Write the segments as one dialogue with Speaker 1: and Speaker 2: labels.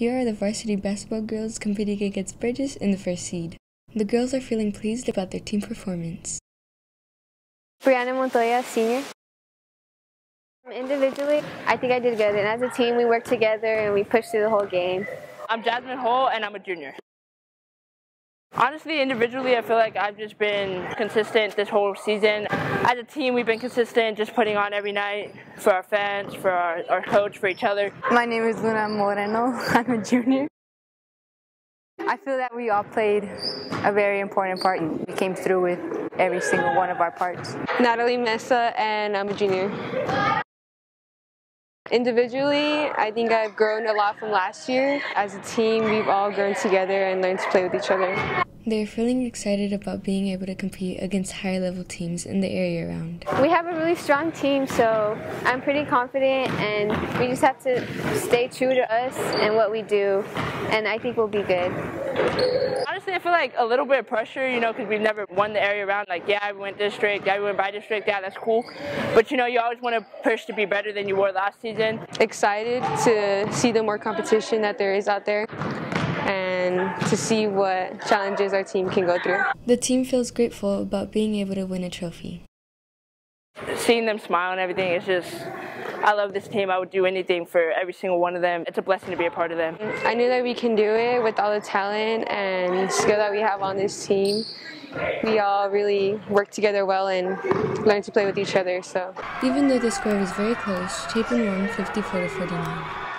Speaker 1: Here are the varsity basketball girls competing against Burges in the first seed. The girls are feeling pleased about their team performance.
Speaker 2: Brianna Montoya, senior. Individually, I think I did good, and as a team, we worked together and we pushed through the whole game.
Speaker 3: I'm Jasmine Hole, and I'm a junior. Honestly, individually, I feel like I've just been consistent this whole season. As a team, we've been consistent, just putting on every night for our fans, for our, our coach, for each other.
Speaker 4: My name is Luna Moreno. I'm a junior. I feel that we all played a very important part. We came through with every single one of our parts.
Speaker 5: Natalie Mesa, and I'm a junior. Individually, I think I've grown a lot from last year. As a team, we've all grown together and learned to play with each other.
Speaker 1: They are feeling excited about being able to compete against higher level teams in the area around.
Speaker 2: We have a really strong team, so I'm pretty confident, and we just have to stay true to us and what we do, and I think we'll be good.
Speaker 3: Honestly, I feel like a little bit of pressure, you know, because we've never won the area around. Like, yeah, we went district, yeah, we went by district, yeah, that's cool. But, you know, you always want to push to be better than you were last season.
Speaker 5: Excited to see the more competition that there is out there and to see what challenges our team can go through.
Speaker 1: The team feels grateful about being able to win a trophy.
Speaker 3: Seeing them smile and everything is just, I love this team. I would do anything for every single one of them. It's a blessing to be a part of them.
Speaker 5: I knew that we can do it with all the talent and skill that we have on this team. We all really work together well and learn to play with each other. So,
Speaker 1: even though the score was very close, Chapin won 54 to 49.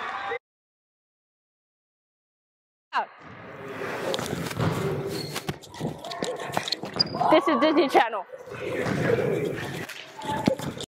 Speaker 3: This is Disney Channel.